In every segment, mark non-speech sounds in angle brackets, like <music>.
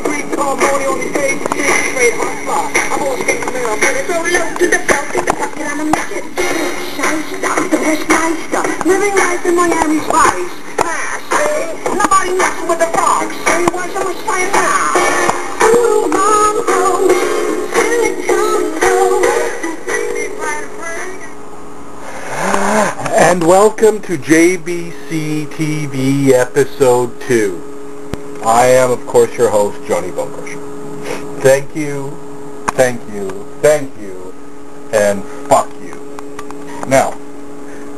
Mooney on straight hustler. I'm always the mirror, but it's low to the fuck, I'm a midget. Shyster, the best living life in vice. Nobody messing with the so much fire now? Ooh, mom, oh, oh. And welcome to JBC TV Episode 2. I am, of course, your host, Johnny Bonecrusher. Thank you, thank you, thank you, and fuck you. Now,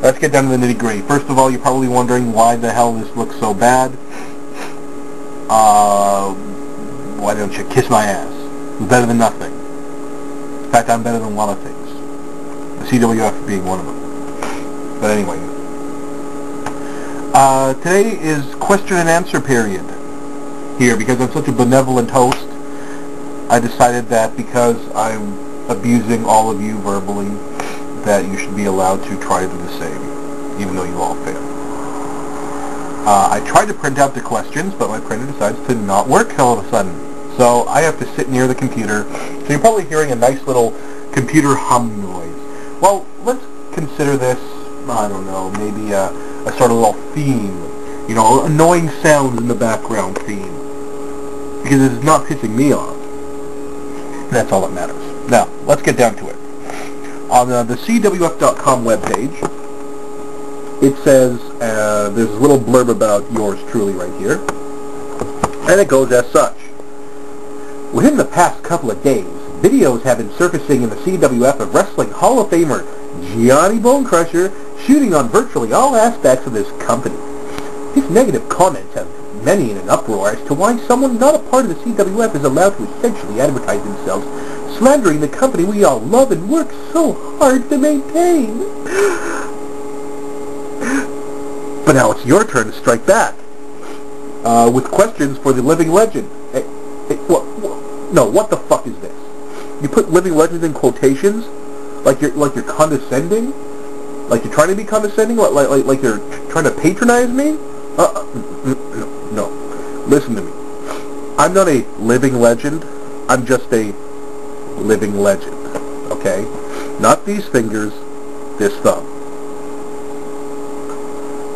let's get down to the nitty-gritty. First of all, you're probably wondering why the hell this looks so bad. Uh, why don't you kiss my ass? It's better than nothing. In fact, I'm better than a lot of things. The CWF being one of them. But anyway. Uh, today is question and answer period here because I'm such a benevolent host. I decided that because I'm abusing all of you verbally, that you should be allowed to try to do the same, even though you all fail. Uh, I tried to print out the questions, but my printer decides to not work all of a sudden. So I have to sit near the computer. So you're probably hearing a nice little computer hum noise. Well, let's consider this I don't know, maybe a, a sort of little theme. You know, annoying sounds in the background theme. Because it is not pissing me off. And that's all that matters. Now, let's get down to it. On uh, the CWF.com webpage, it says, uh, there's a little blurb about yours truly right here. And it goes as such. Within the past couple of days, videos have been surfacing in the CWF of Wrestling Hall of Famer Johnny Bonecrusher shooting on virtually all aspects of this company. His negative comments have many in an uproar as to why someone not a part of the CWF is allowed to essentially advertise themselves, slandering the company we all love and work so hard to maintain. <gasps> But now it's your turn to strike back. Uh, with questions for the living legend. Hey, hey, what, what, no, what the fuck is this? You put living legends in quotations? Like you're, like you're condescending? Like you're trying to be condescending? Like, like, like you're trying to patronize me? Uh, uh, no. Listen to me. I'm not a living legend. I'm just a living legend. Okay? Not these fingers, this thumb.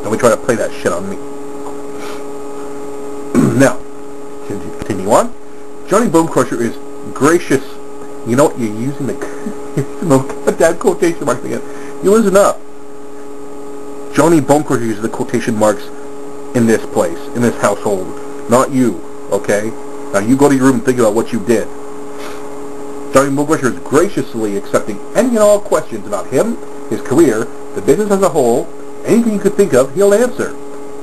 Don't trying to play that shit on me. <clears throat> now, continue on. Johnny Bonecrusher is gracious. You know what? You're using the, <laughs> the quotation marks again. You listen up. Johnny Bonecrusher uses the quotation marks in this place, in this household. Not you, okay? Now you go to your room and think about what you did. Johnny Bonecrusher is graciously accepting any and all questions about him, his career, the business as a whole, anything you could think of, he'll answer.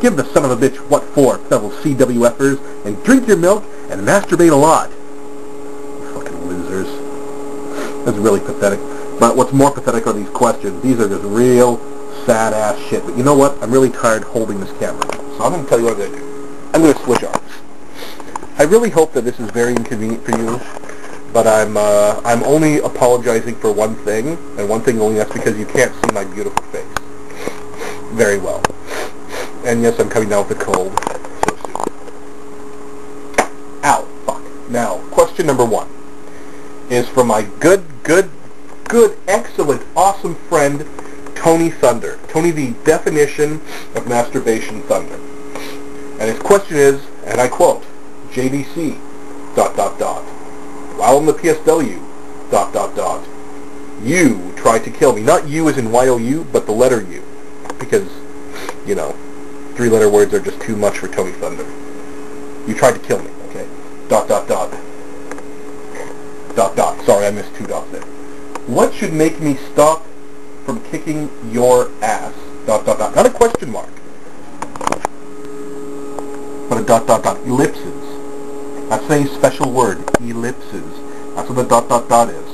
Give the son of a bitch what for, fellow CWFers, and drink your milk and masturbate a lot. You fucking losers. That's really pathetic. But what's more pathetic are these questions. These are just real sad ass shit. But you know what? I'm really tired holding this camera. So I'm going to tell you what I'm going to do. I'm going to switch arms. I really hope that this is very inconvenient for you, but I'm uh, I'm only apologizing for one thing, and one thing only. That's because you can't see my beautiful face very well. And yes, I'm coming down with a cold so soon. Ow, fuck. Now, question number one is from my good, good, good, excellent, awesome friend, Tony Thunder. Tony, the definition of masturbation thunder. And his question is, and I quote, JBC, dot, dot, dot. While in the PSW, dot, dot, dot. You tried to kill me. Not you as in Y-O-U, but the letter U. Because, you know, three-letter words are just too much for Tony Thunder. You tried to kill me, okay? Dot, dot, dot. Dot, dot. Sorry, I missed two dots there. What should make me stop from kicking your ass? Dot, dot, dot. Not a question mark. But a dot, dot, dot. Ellipses. That's a special word. Ellipses. That's what the dot, dot, dot is.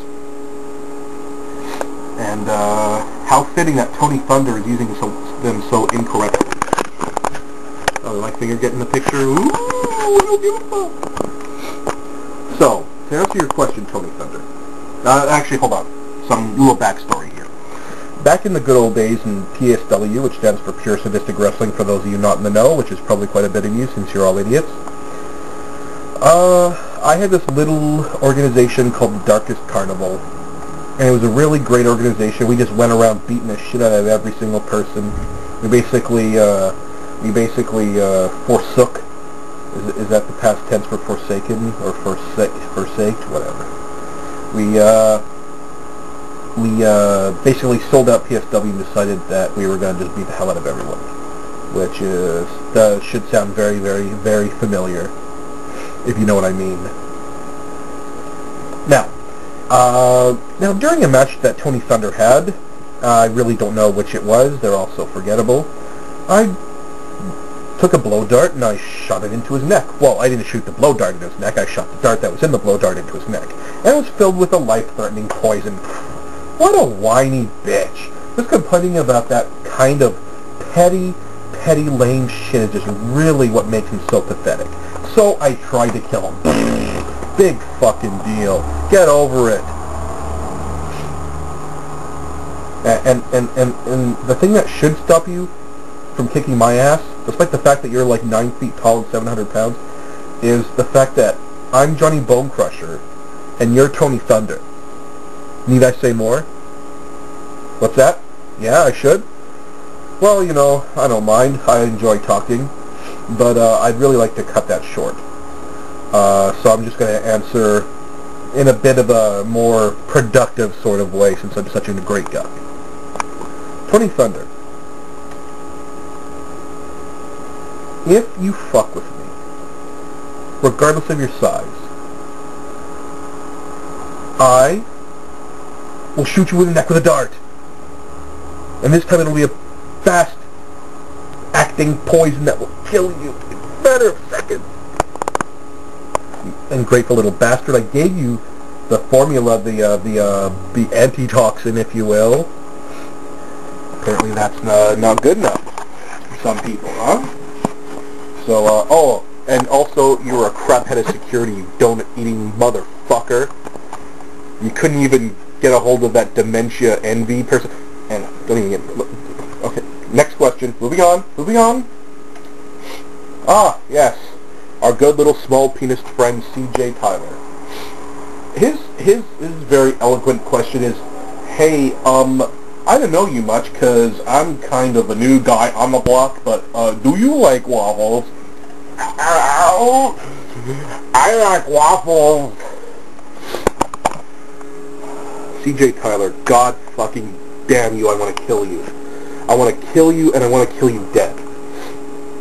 And, uh, how fitting that Tony Thunder is using so, them so incorrectly. Oh, my finger getting the picture? Ooh, beautiful. So, to answer your question, Tony Thunder. Uh, actually, hold on. Some little backstory. Back in the good old days in PSW, which stands for Pure Sadistic Wrestling for those of you not in the know, which is probably quite a bit of you since you're all idiots, Uh, I had this little organization called the Darkest Carnival, and it was a really great organization. We just went around beating the shit out of every single person. We basically, uh, we basically uh, forsook. Is, is that the past tense for forsaken or forsake, forsaked, whatever? We uh, we uh, basically sold out PSW and decided that we were going to just beat the hell out of everyone, which is uh, should sound very, very, very familiar if you know what I mean. Now, uh, now during a match that Tony Thunder had, I really don't know which it was. They're all so forgettable. I took a blow dart and I shot it into his neck. Well, I didn't shoot the blow dart into his neck. I shot the dart that was in the blow dart into his neck. And it was filled with a life-threatening poison. What a whiny bitch. Just complaining about that kind of petty, petty, lame shit is just really what makes him so pathetic. So I tried to kill him. <laughs> Big fucking deal. Get over it. And, and, and, and the thing that should stop you from kicking my ass, despite the fact that you're like 9 feet tall and 700 pounds, is the fact that I'm Johnny Bone Crusher and you're Tony Thunder. Need I say more? What's that? Yeah, I should? Well, you know, I don't mind. I enjoy talking. But uh, I'd really like to cut that short. Uh, so I'm just going to answer in a bit of a more productive sort of way since I'm such a great guy. Tony Thunder. If you fuck with me, regardless of your size, I will shoot you in the neck with a dart. And this time it'll be a fast acting poison that will kill you in a matter of seconds. You ungrateful little bastard, I gave you the formula, of the uh, the uh, the antitoxin, if you will. Apparently that's uh, not good enough for some people, huh? So, uh, oh, and also you're a crap-headed security, you donut-eating motherfucker. You couldn't even get a hold of that dementia envy person. And don't even get... Okay, next question. Moving on. Moving on. Ah, yes. Our good little small penis friend, C.J. Tyler. His, his, his very eloquent question is, hey, um, I don't know you much because I'm kind of a new guy on the block, but uh, do you like waffles? I like waffles. CJ Tyler, God fucking damn you, I want to kill you. I want to kill you and I want to kill you dead.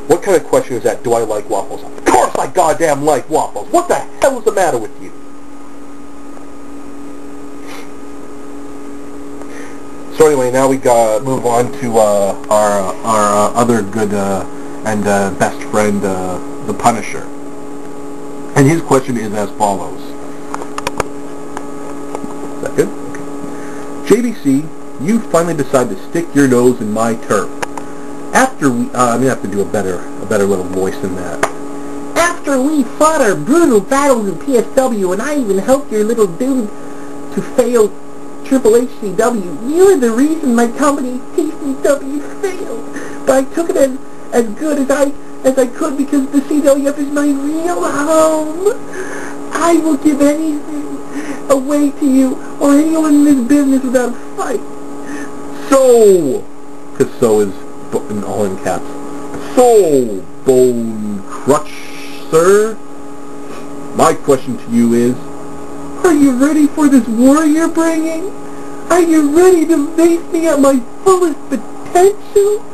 What kind of question is that, do I like waffles? Of course I goddamn like waffles. What the hell is the matter with you? So anyway, now we got move on to uh, our our uh, other good uh, and uh, best friend, uh, the Punisher. And his question is as follows. Is that good? JBC, you finally decide to stick your nose in my turf. After we, uh, I'm gonna have to do a better a better little voice than that. After we fought our brutal battles in PSW, and I even helped your little dude to fail Triple HCW. You are the reason my company TCW failed. But I took it as as good as I as I could because the CWF is my real home. I will give anything away to you or anyone in this business without a fight. So, because so is in all in caps. So, Bone Crutch, sir. my question to you is, are you ready for this war you're bringing? Are you ready to face me at my fullest potential?